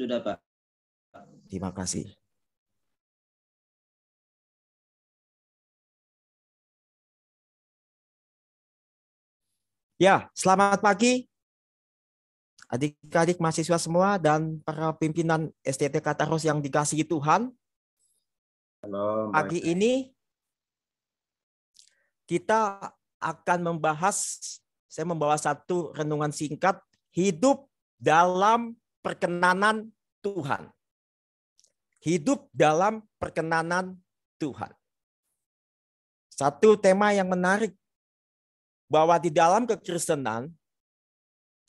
Sudah, Pak. Terima kasih. Ya, selamat pagi adik-adik mahasiswa semua dan para pimpinan STT Kataros yang dikasihi Tuhan. Halo. Pagi ini kita akan membahas, saya membawa satu renungan singkat, hidup dalam perkenanan Tuhan. Hidup dalam perkenanan Tuhan. Satu tema yang menarik bahwa di dalam kekristenan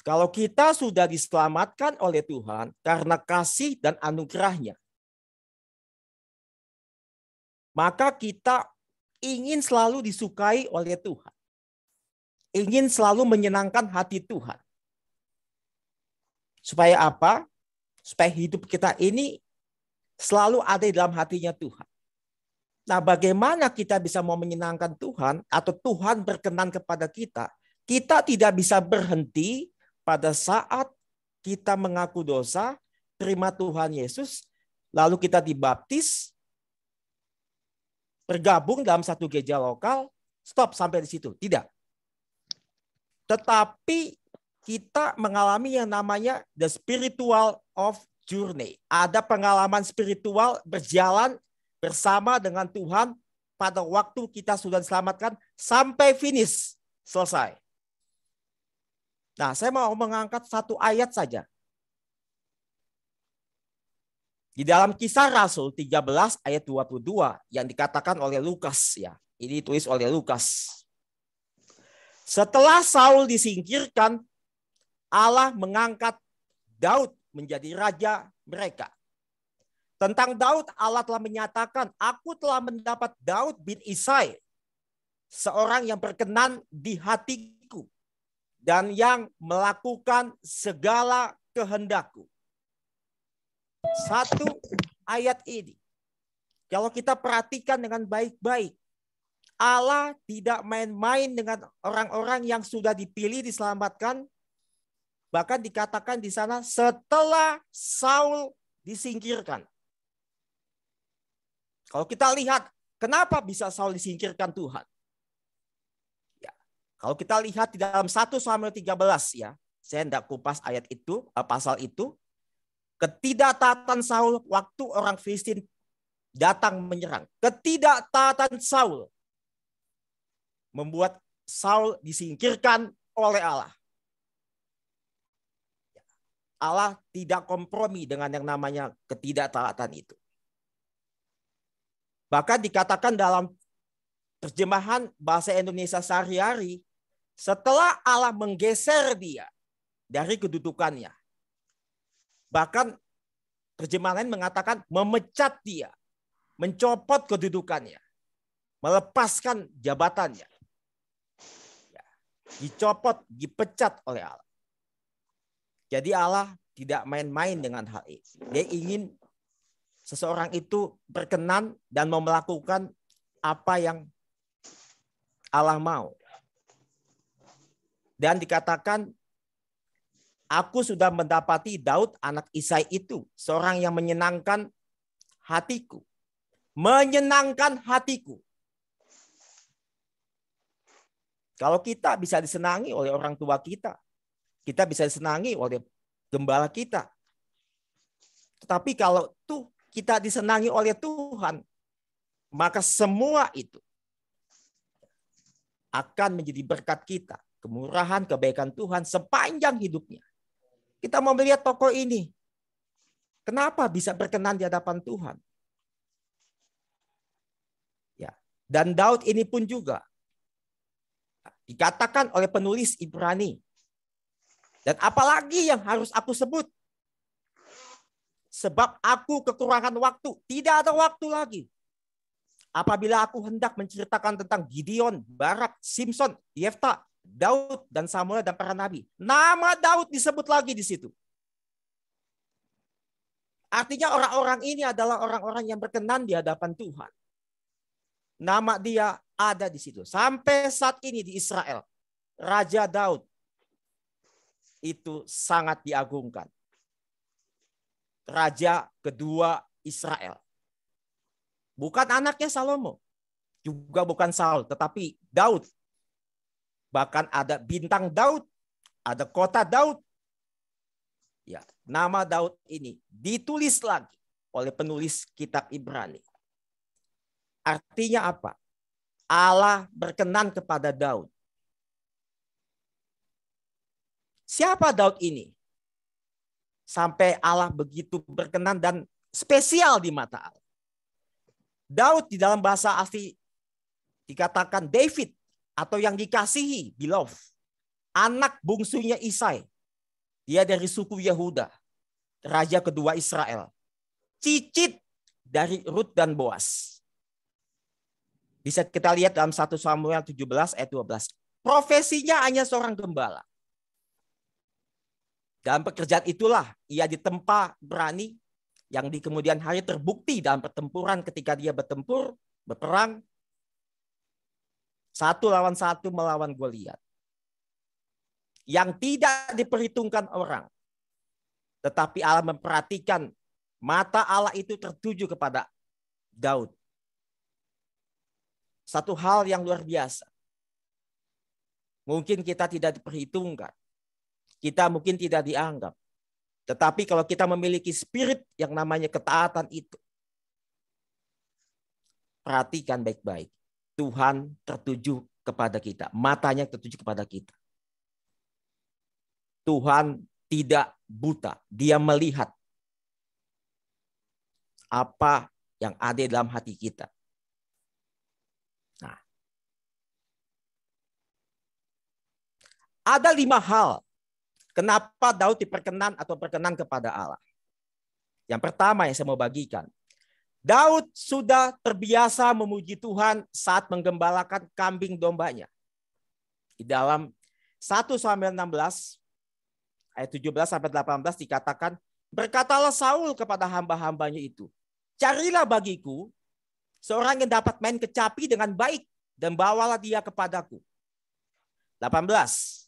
kalau kita sudah diselamatkan oleh Tuhan karena kasih dan anugerahnya, maka kita ingin selalu disukai oleh Tuhan. Ingin selalu menyenangkan hati Tuhan. Supaya apa? Supaya hidup kita ini selalu ada di dalam hatinya Tuhan. Nah, bagaimana kita bisa mau menyenangkan Tuhan atau Tuhan berkenan kepada kita? Kita tidak bisa berhenti pada saat kita mengaku dosa, terima Tuhan Yesus, lalu kita dibaptis, bergabung dalam satu gereja lokal, stop sampai di situ. Tidak. Tetapi kita mengalami yang namanya the spiritual of journey. Ada pengalaman spiritual berjalan bersama dengan Tuhan pada waktu kita sudah diselamatkan sampai finish, selesai. Nah, saya mau mengangkat satu ayat saja. Di dalam kisah Rasul 13 ayat 22 yang dikatakan oleh Lukas ya. Ini ditulis oleh Lukas. Setelah Saul disingkirkan, Allah mengangkat Daud menjadi raja mereka. Tentang Daud, Allah telah menyatakan, aku telah mendapat Daud bin Isai, seorang yang berkenan di hatiku dan yang melakukan segala kehendakku. Satu ayat ini. Kalau kita perhatikan dengan baik-baik. Allah tidak main-main dengan orang-orang yang sudah dipilih diselamatkan. Bahkan dikatakan di sana setelah Saul disingkirkan. Kalau kita lihat kenapa bisa Saul disingkirkan Tuhan? Kalau kita lihat di dalam 1 Samuel 13 ya, saya tidak kupas ayat itu, eh, pasal itu. Ketidaktaatan Saul waktu orang Filistin datang menyerang. Ketidaktaatan Saul membuat Saul disingkirkan oleh Allah. Allah tidak kompromi dengan yang namanya ketidaktaatan itu. Bahkan dikatakan dalam terjemahan bahasa Indonesia sehari-hari, setelah Allah menggeser dia dari kedudukannya. Bahkan terjemahan lain mengatakan memecat dia, mencopot kedudukannya, melepaskan jabatannya. Ya, dicopot, dipecat oleh Allah. Jadi Allah tidak main-main dengan hal ini. Dia ingin seseorang itu berkenan dan mau melakukan apa yang Allah mau. Dan dikatakan, aku sudah mendapati Daud anak Isai itu. Seorang yang menyenangkan hatiku. Menyenangkan hatiku. Kalau kita bisa disenangi oleh orang tua kita. Kita bisa disenangi oleh gembala kita. Tetapi kalau tuh kita disenangi oleh Tuhan, maka semua itu akan menjadi berkat kita kemurahan, kebaikan Tuhan sepanjang hidupnya. Kita mau melihat tokoh ini. Kenapa bisa berkenan di hadapan Tuhan? Ya, dan Daud ini pun juga dikatakan oleh penulis Ibrani. Dan apalagi yang harus aku sebut? Sebab aku kekurangan waktu. Tidak ada waktu lagi. Apabila aku hendak menceritakan tentang Gideon, Barak, Simpson, Yefta, Daud dan Samuel dan para nabi. Nama Daud disebut lagi di situ. Artinya orang-orang ini adalah orang-orang yang berkenan di hadapan Tuhan. Nama dia ada di situ. Sampai saat ini di Israel, Raja Daud itu sangat diagungkan. raja kedua Israel. Bukan anaknya Salomo, juga bukan Saul, tetapi Daud. Bahkan ada bintang Daud, ada kota Daud. Ya, nama Daud ini ditulis lagi oleh penulis kitab Ibrani. Artinya apa? Allah berkenan kepada Daud. Siapa Daud ini? Sampai Allah begitu berkenan dan spesial di mata Allah. Daud di dalam bahasa asli dikatakan David atau yang dikasihi, beloved. Anak bungsunya Isai. Dia dari suku Yehuda. Raja kedua Israel. Cicit dari Ruth dan Boas. Bisa kita lihat dalam 1 Samuel 17 ayat 12. Profesinya hanya seorang gembala. Dalam pekerjaan itulah ia ditempa berani yang di kemudian hari terbukti dalam pertempuran ketika dia bertempur, berperang satu lawan satu melawan Goliat. Yang tidak diperhitungkan orang. Tetapi Allah memperhatikan mata Allah itu tertuju kepada Daud. Satu hal yang luar biasa. Mungkin kita tidak diperhitungkan kita mungkin tidak dianggap. Tetapi kalau kita memiliki spirit yang namanya ketaatan itu, perhatikan baik-baik. Tuhan tertuju kepada kita, matanya tertuju kepada kita. Tuhan tidak buta, dia melihat apa yang ada dalam hati kita. Nah, ada lima hal Kenapa Daud diperkenan atau perkenan kepada Allah? Yang pertama yang saya mau bagikan. Daud sudah terbiasa memuji Tuhan saat menggembalakan kambing dombanya. Di dalam 1 Samuel 16 ayat 17 sampai 18 dikatakan, berkatalah Saul kepada hamba-hambanya itu, carilah bagiku seorang yang dapat main kecapi dengan baik dan bawalah dia kepadaku. 18.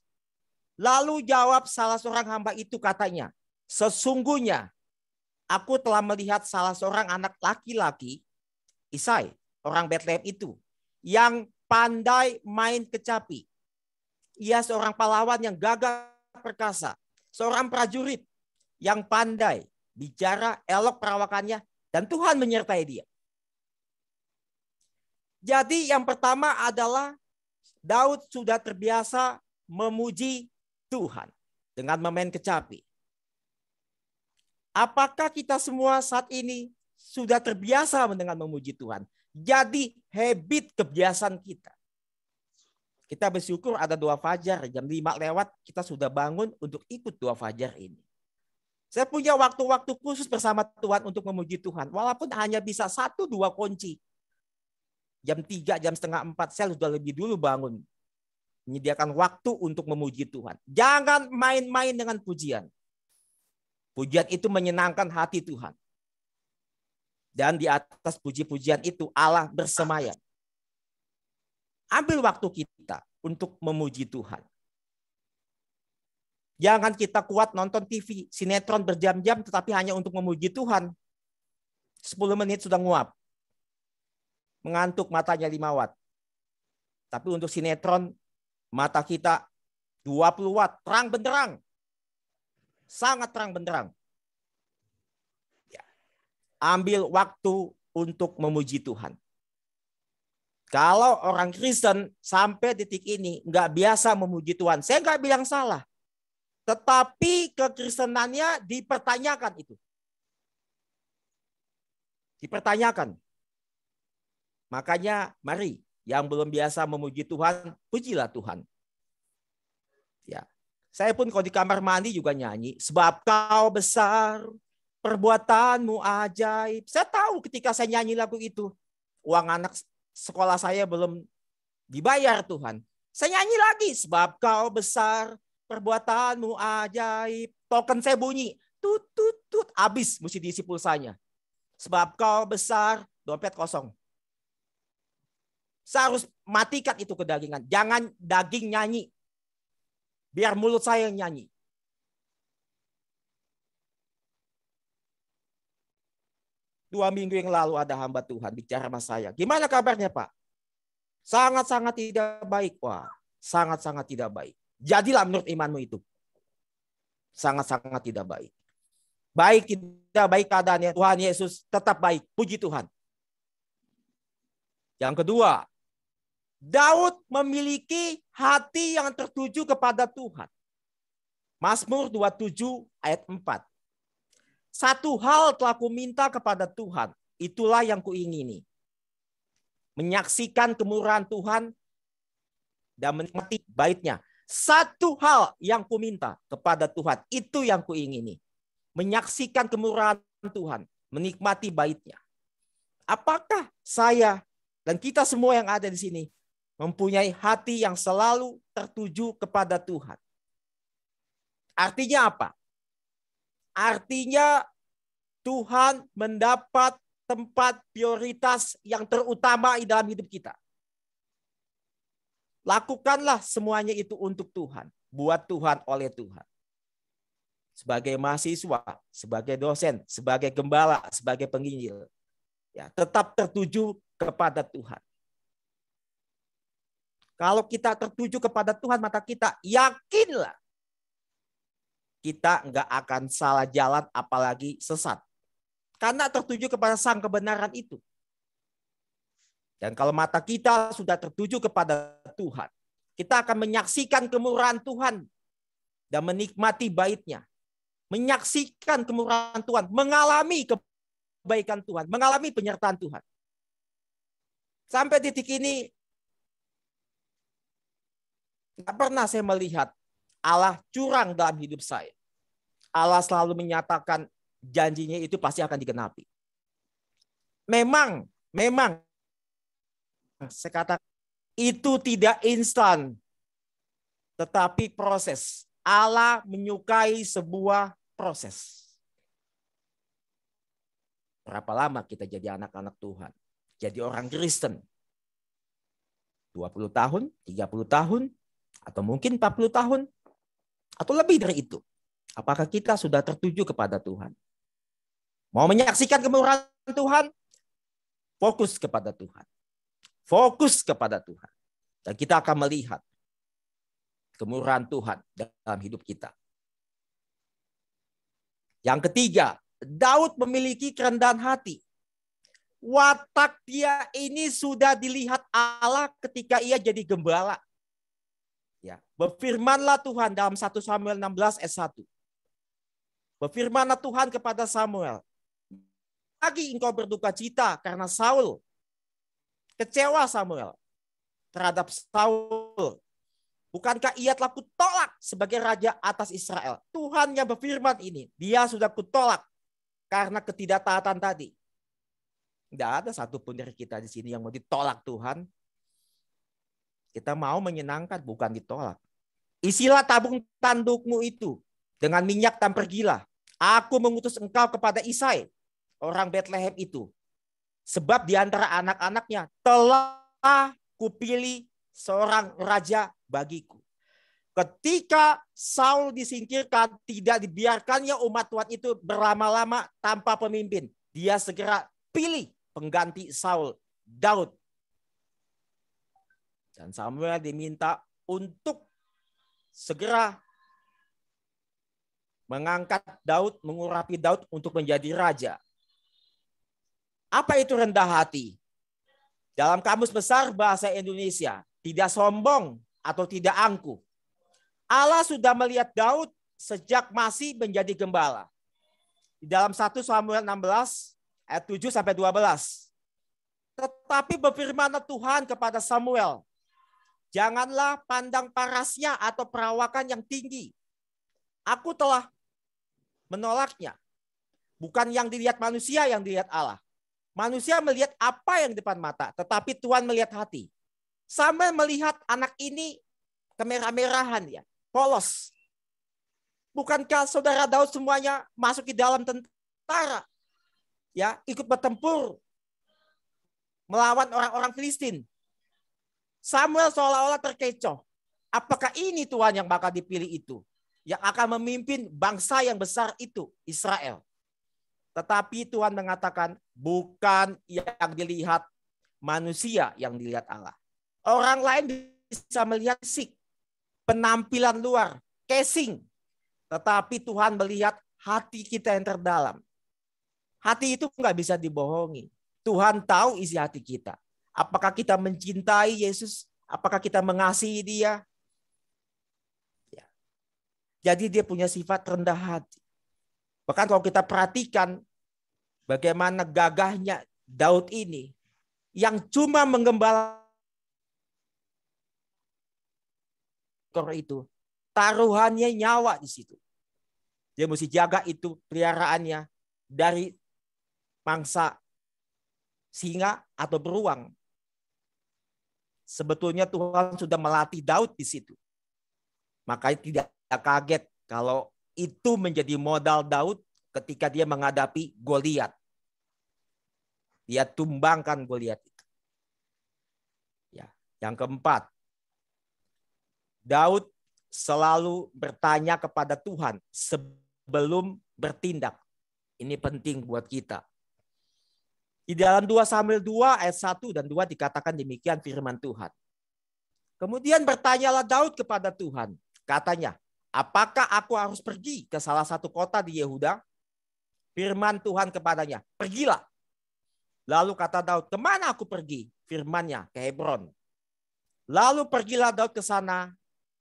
Lalu jawab salah seorang hamba itu katanya, sesungguhnya aku telah melihat salah seorang anak laki-laki, Isai, orang Bethlehem itu, yang pandai main kecapi. Ia seorang pahlawan yang gagah perkasa, seorang prajurit yang pandai bicara, elok perawakannya, dan Tuhan menyertai dia. Jadi yang pertama adalah Daud sudah terbiasa memuji Tuhan dengan memain kecapi. Apakah kita semua saat ini sudah terbiasa dengan memuji Tuhan? Jadi habit kebiasaan kita. Kita bersyukur ada dua fajar, jam 5 lewat kita sudah bangun untuk ikut dua fajar ini. Saya punya waktu-waktu khusus bersama Tuhan untuk memuji Tuhan. Walaupun hanya bisa satu dua kunci. Jam 3, jam setengah 4 saya sudah lebih dulu bangun menyediakan waktu untuk memuji Tuhan. Jangan main-main dengan pujian. Pujian itu menyenangkan hati Tuhan. Dan di atas puji-pujian itu Allah bersemayam. Ambil waktu kita untuk memuji Tuhan. Jangan kita kuat nonton TV, sinetron berjam-jam tetapi hanya untuk memuji Tuhan. 10 menit sudah nguap. Mengantuk matanya 5 watt. Tapi untuk sinetron Mata kita 20 watt, terang benderang. Sangat terang benderang. Ya. Ambil waktu untuk memuji Tuhan. Kalau orang Kristen sampai titik ini nggak biasa memuji Tuhan, saya nggak bilang salah. Tetapi kekristenannya dipertanyakan itu. Dipertanyakan. Makanya mari yang belum biasa memuji Tuhan, pujilah Tuhan. Ya. Saya pun kalau di kamar mandi juga nyanyi, sebab kau besar, perbuatanmu ajaib. Saya tahu ketika saya nyanyi lagu itu, uang anak sekolah saya belum dibayar Tuhan. Saya nyanyi lagi, sebab kau besar, perbuatanmu ajaib. Token saya bunyi, tut tut tut, habis mesti diisi pulsanya. Sebab kau besar, dompet kosong. Saya harus matikan itu kedagingan. Jangan daging nyanyi. Biar mulut saya yang nyanyi. Dua minggu yang lalu ada hamba Tuhan bicara sama saya. Gimana kabarnya Pak? Sangat-sangat tidak baik. Wah, sangat-sangat tidak baik. Jadilah menurut imanmu itu. Sangat-sangat tidak baik. Baik tidak baik keadaannya. Tuhan Yesus tetap baik. Puji Tuhan. Yang kedua, Daud memiliki hati yang tertuju kepada Tuhan. Mazmur 27 ayat 4. Satu hal telah kuminta kepada Tuhan, itulah yang kuingini. Menyaksikan kemurahan Tuhan dan menikmati baitnya. Satu hal yang kuminta kepada Tuhan, itu yang kuingini. Menyaksikan kemurahan Tuhan, menikmati baitnya. Apakah saya dan kita semua yang ada di sini mempunyai hati yang selalu tertuju kepada Tuhan? Artinya apa? Artinya Tuhan mendapat tempat prioritas yang terutama di dalam hidup kita. Lakukanlah semuanya itu untuk Tuhan, buat Tuhan oleh Tuhan. Sebagai mahasiswa, sebagai dosen, sebagai gembala, sebagai penginjil, ya tetap tertuju kepada Tuhan. Kalau kita tertuju kepada Tuhan, maka kita yakinlah kita nggak akan salah jalan apalagi sesat. Karena tertuju kepada sang kebenaran itu. Dan kalau mata kita sudah tertuju kepada Tuhan, kita akan menyaksikan kemurahan Tuhan dan menikmati baitnya. Menyaksikan kemurahan Tuhan, mengalami kebaikan Tuhan, mengalami penyertaan Tuhan. Sampai titik ini, nggak pernah saya melihat Allah curang dalam hidup saya. Allah selalu menyatakan janjinya itu pasti akan digenapi. Memang, memang saya katakan itu tidak instan, tetapi proses. Allah menyukai sebuah proses. Berapa lama kita jadi anak-anak Tuhan? Jadi orang Kristen? 20 tahun, 30 tahun, atau mungkin 40 tahun, atau lebih dari itu. Apakah kita sudah tertuju kepada Tuhan? Mau menyaksikan kemurahan Tuhan? Fokus kepada Tuhan. Fokus kepada Tuhan. Dan kita akan melihat kemurahan Tuhan dalam hidup kita. Yang ketiga, Daud memiliki kerendahan hati. Watak dia ini sudah dilihat Allah ketika ia jadi gembala. Ya, berfirmanlah Tuhan dalam 1 Samuel 16 ayat 1. Berfirmanlah Tuhan kepada Samuel, lagi engkau berduka cita karena Saul. Kecewa Samuel terhadap Saul. Bukankah ia telah kutolak sebagai raja atas Israel? Tuhan yang berfirman ini, dia sudah kutolak karena ketidaktaatan tadi. Tidak ada satupun dari kita di sini yang mau ditolak Tuhan. Kita mau menyenangkan, bukan ditolak. Isilah tabung tandukmu itu dengan minyak dan pergilah. Aku mengutus engkau kepada Isai, orang Bethlehem itu. Sebab di antara anak-anaknya telah kupilih seorang raja bagiku. Ketika Saul disingkirkan, tidak dibiarkannya umat Tuhan itu berlama-lama tanpa pemimpin. Dia segera pilih pengganti Saul, Daud dan Samuel diminta untuk segera mengangkat Daud, mengurapi Daud untuk menjadi raja. Apa itu rendah hati? Dalam kamus besar bahasa Indonesia, tidak sombong atau tidak angkuh. Allah sudah melihat Daud sejak masih menjadi gembala. Di dalam 1 Samuel 16 ayat 7 sampai 12. Tetapi berfirmanlah Tuhan kepada Samuel, Janganlah pandang parasnya atau perawakan yang tinggi. Aku telah menolaknya. Bukan yang dilihat manusia yang dilihat Allah. Manusia melihat apa yang depan mata, tetapi Tuhan melihat hati. Sama melihat anak ini kemerah-merahan ya, polos. Bukankah saudara Daud semuanya masuk di dalam tentara? Ya, ikut bertempur melawan orang-orang Filistin. Samuel seolah-olah terkecoh. Apakah ini Tuhan yang bakal dipilih itu? Yang akan memimpin bangsa yang besar itu, Israel. Tetapi Tuhan mengatakan bukan yang dilihat manusia yang dilihat Allah. Orang lain bisa melihat fisik, penampilan luar, casing. Tetapi Tuhan melihat hati kita yang terdalam. Hati itu nggak bisa dibohongi. Tuhan tahu isi hati kita. Apakah kita mencintai Yesus? Apakah kita mengasihi dia? Ya. Jadi dia punya sifat rendah hati. Bahkan kalau kita perhatikan bagaimana gagahnya Daud ini yang cuma menggembala itu taruhannya nyawa di situ. Dia mesti jaga itu peliharaannya dari mangsa singa atau beruang. Sebetulnya Tuhan sudah melatih Daud di situ. Makanya tidak kaget kalau itu menjadi modal Daud ketika dia menghadapi Goliat. Dia tumbangkan Goliat itu. Ya, yang keempat, Daud selalu bertanya kepada Tuhan sebelum bertindak. Ini penting buat kita. Di dalam 2 Samuel 2 ayat 1 dan 2 dikatakan demikian firman Tuhan. Kemudian bertanyalah Daud kepada Tuhan. Katanya, apakah aku harus pergi ke salah satu kota di Yehuda? Firman Tuhan kepadanya, pergilah. Lalu kata Daud, ke mana aku pergi? Firmannya ke Hebron. Lalu pergilah Daud ke sana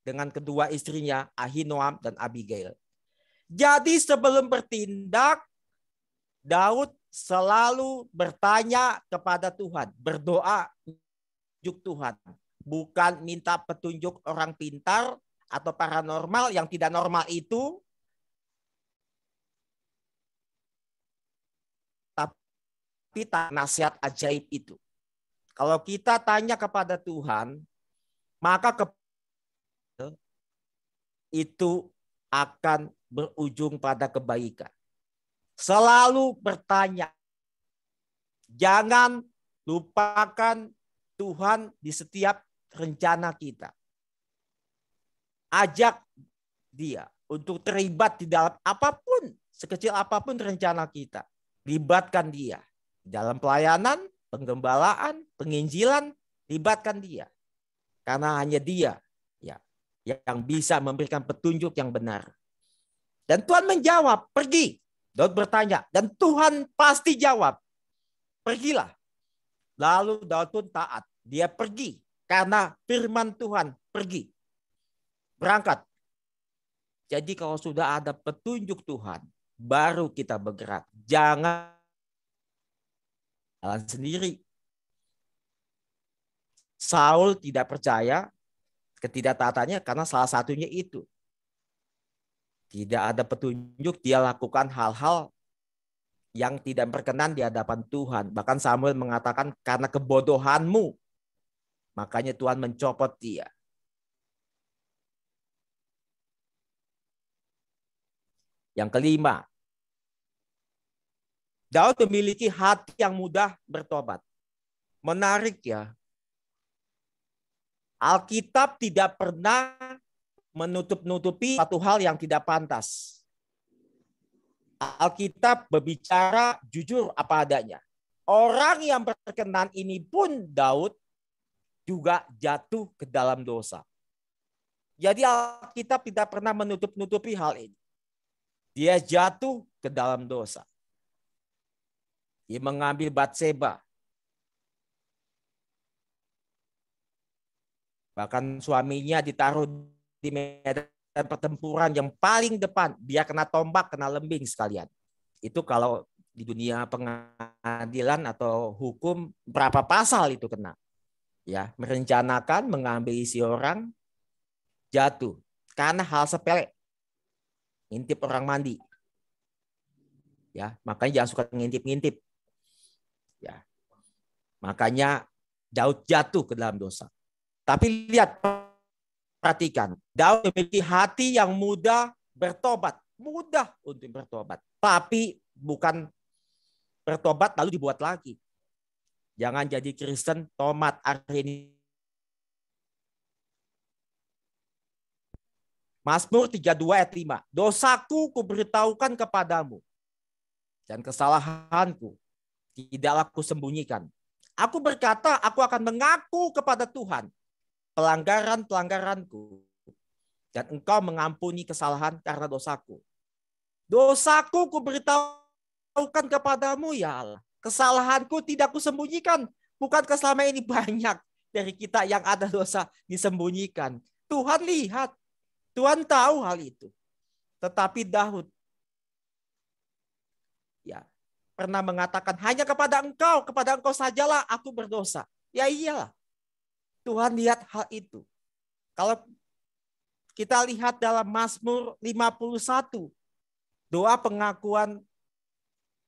dengan kedua istrinya Ahinoam dan Abigail. Jadi sebelum bertindak, Daud selalu bertanya kepada Tuhan, berdoa juk Tuhan, bukan minta petunjuk orang pintar atau paranormal yang tidak normal itu tapi nasihat ajaib itu. Kalau kita tanya kepada Tuhan, maka ke itu akan berujung pada kebaikan. Selalu bertanya. Jangan lupakan Tuhan di setiap rencana kita. Ajak dia untuk terlibat di dalam apa pun, sekecil apa pun rencana kita. Libatkan dia dalam pelayanan, penggembalaan, penginjilan, libatkan dia. Karena hanya dia ya yang bisa memberikan petunjuk yang benar. Dan Tuhan menjawab, pergi. Daud bertanya, dan Tuhan pasti jawab, pergilah. Lalu Daud pun taat. Dia pergi karena firman Tuhan pergi. Berangkat. Jadi kalau sudah ada petunjuk Tuhan, baru kita bergerak. Jangan jalan sendiri. Saul tidak percaya ketidaktaatannya karena salah satunya itu. Tidak ada petunjuk, dia lakukan hal-hal yang tidak berkenan di hadapan Tuhan. Bahkan Samuel mengatakan karena kebodohanmu, makanya Tuhan mencopot dia. Yang kelima, Daud memiliki hati yang mudah bertobat. Menarik ya. Alkitab tidak pernah menutup-nutupi satu hal yang tidak pantas. Alkitab berbicara jujur apa adanya. Orang yang berkenan ini pun Daud juga jatuh ke dalam dosa. Jadi Alkitab tidak pernah menutup-nutupi hal ini. Dia jatuh ke dalam dosa. Dia mengambil Batseba. Bahkan suaminya ditaruh di medan pertempuran yang paling depan. Dia kena tombak, kena lembing sekalian. Itu kalau di dunia pengadilan atau hukum berapa pasal itu kena. Ya, merencanakan mengambil isi orang jatuh karena hal sepele. Ngintip orang mandi. Ya, makanya jangan suka ngintip-ngintip. Ya. Makanya Daud jatuh ke dalam dosa. Tapi lihat, perhatikan. Daud memiliki hati yang mudah bertobat. Mudah untuk bertobat. Tapi bukan bertobat lalu dibuat lagi. Jangan jadi Kristen tomat hari ini. Mazmur 32 ayat 5. Dosaku kuberitahukan kepadamu. dan kesalahanku tidaklah aku sembunyikan. Aku berkata, aku akan mengaku kepada Tuhan pelanggaran-pelanggaranku. Dan engkau mengampuni kesalahan karena dosaku. Dosaku ku beritahukan kepadamu ya Allah. Kesalahanku tidak kusembunyikan. Bukankah selama ini banyak dari kita yang ada dosa disembunyikan. Tuhan lihat. Tuhan tahu hal itu. Tetapi Daud ya pernah mengatakan hanya kepada engkau, kepada engkau sajalah aku berdosa. Ya iyalah. Tuhan lihat hal itu. Kalau kita lihat dalam Mazmur 51, doa pengakuan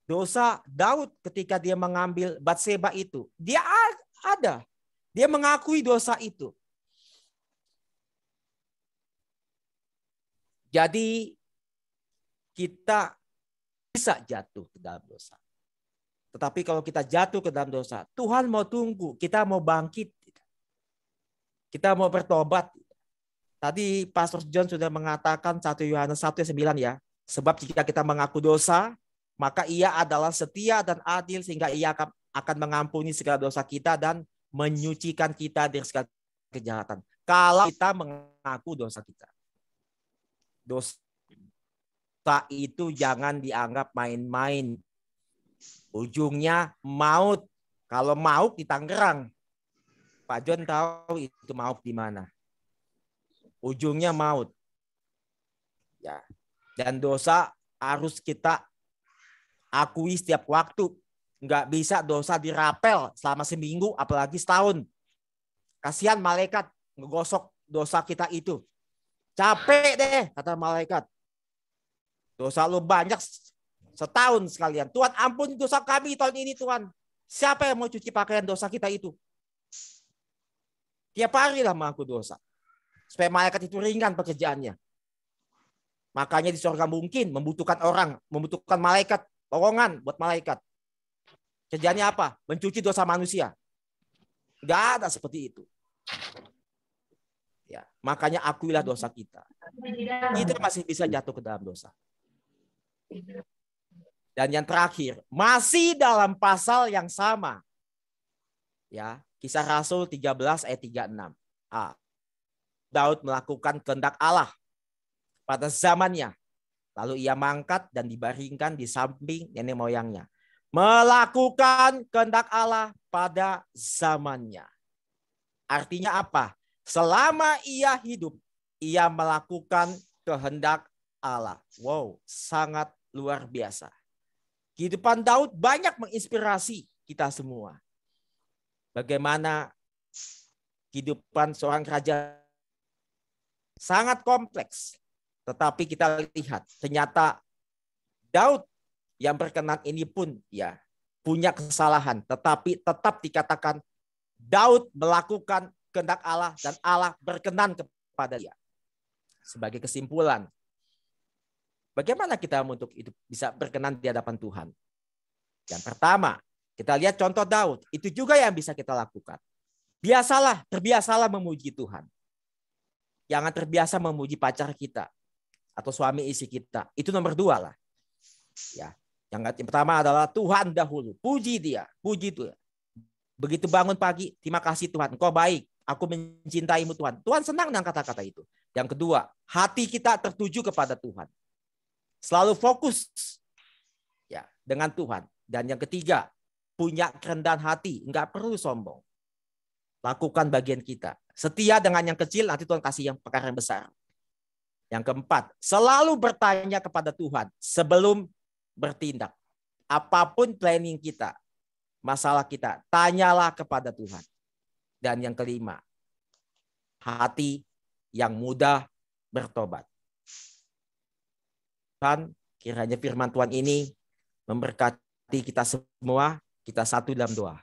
dosa Daud ketika dia mengambil Batseba itu. Dia ada. Dia mengakui dosa itu. Jadi kita bisa jatuh ke dalam dosa. Tetapi kalau kita jatuh ke dalam dosa, Tuhan mau tunggu, kita mau bangkit. Kita mau bertobat. Tadi Pastor John sudah mengatakan 1 Yohanes 1 9 ya. Sebab jika kita mengaku dosa, maka ia adalah setia dan adil sehingga ia akan, mengampuni segala dosa kita dan menyucikan kita dari segala kejahatan. Kalau kita mengaku dosa kita. Dosa itu jangan dianggap main-main. Ujungnya maut. Kalau maut di Tangerang. Pak John tahu itu maut di mana. Ujungnya maut. Ya. Dan dosa harus kita akui setiap waktu. Nggak bisa dosa dirapel selama seminggu, apalagi setahun. Kasihan malaikat ngegosok dosa kita itu. Capek deh, kata malaikat. Dosa lu banyak setahun sekalian. Tuhan ampun dosa kami tahun ini Tuhan. Siapa yang mau cuci pakaian dosa kita itu? Tiap hari lah mengaku dosa. Supaya malaikat itu ringan pekerjaannya. Makanya di surga mungkin membutuhkan orang, membutuhkan malaikat, lowongan buat malaikat. Kerjanya apa? Mencuci dosa manusia. Gak ada seperti itu. Ya, makanya akuilah dosa kita. Kita masih bisa jatuh ke dalam dosa. Dan yang terakhir, masih dalam pasal yang sama. Ya, Kisah Rasul 13 ayat 36. A. Daud melakukan kehendak Allah pada zamannya. Lalu ia mangkat dan dibaringkan di samping nenek moyangnya. Melakukan kehendak Allah pada zamannya. Artinya apa? Selama ia hidup, ia melakukan kehendak Allah. Wow, sangat luar biasa. Kehidupan Daud banyak menginspirasi kita semua. Bagaimana kehidupan seorang raja sangat kompleks. Tetapi kita lihat ternyata Daud yang berkenan ini pun ya punya kesalahan. Tetapi tetap dikatakan Daud melakukan kehendak Allah dan Allah berkenan kepada dia. Sebagai kesimpulan, Bagaimana kita untuk itu bisa berkenan di hadapan Tuhan? Yang pertama, kita lihat contoh Daud. Itu juga yang bisa kita lakukan. Biasalah, terbiasalah memuji Tuhan. Jangan terbiasa memuji pacar kita atau suami istri kita. Itu nomor dua lah. Ya, yang pertama adalah Tuhan dahulu. Puji dia, puji Tuhan. Begitu bangun pagi, terima kasih Tuhan, Engkau baik. Aku mencintaimu Tuhan. Tuhan senang dengan kata-kata itu. Yang kedua, hati kita tertuju kepada Tuhan. Selalu fokus ya dengan Tuhan. Dan yang ketiga, punya kerendahan hati, nggak perlu sombong. Lakukan bagian kita. Setia dengan yang kecil, nanti Tuhan kasih yang perkara yang besar. Yang keempat, selalu bertanya kepada Tuhan sebelum bertindak. Apa pun planning kita, masalah kita, tanyalah kepada Tuhan. Dan yang kelima, hati yang mudah bertobat. Tuhan, kiranya firman Tuhan ini memberkati kita semua. Kita satu dalam doa.